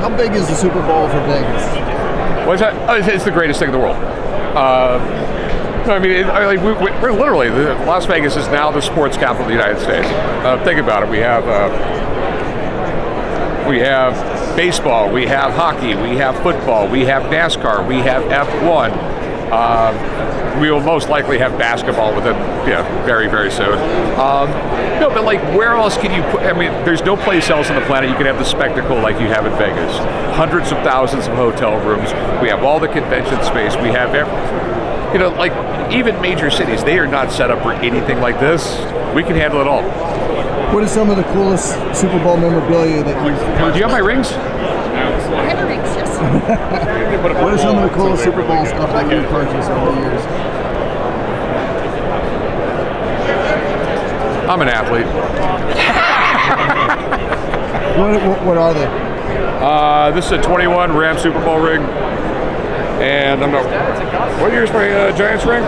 how big is the Super Bowl for Vegas? What's that? Oh, it's, it's the greatest thing in the world. Uh, no, I mean, it, I, like, we, we're literally the, Las Vegas is now the sports capital of the United States. Uh, think about it. We have uh, we have baseball, we have hockey, we have football, we have NASCAR, we have F1. We will most likely have basketball within, yeah, very, very soon. Um, no, but like, where else can you put? I mean, there's no place else on the planet you can have the spectacle like you have in Vegas. Hundreds of thousands of hotel rooms. We have all the convention space. We have, every, you know, like even major cities. They are not set up for anything like this. We can handle it all. What is some of the coolest Super Bowl memorabilia that you've Do you have my rings? I have a ring, yes. What is some of the coolest Super Bowl stuff that you've purchased over the years? I'm an athlete. What, what, what are they? Uh, this is a 21 Ram Super Bowl ring. And I'm not. What year's my uh, Giants ring?